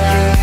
you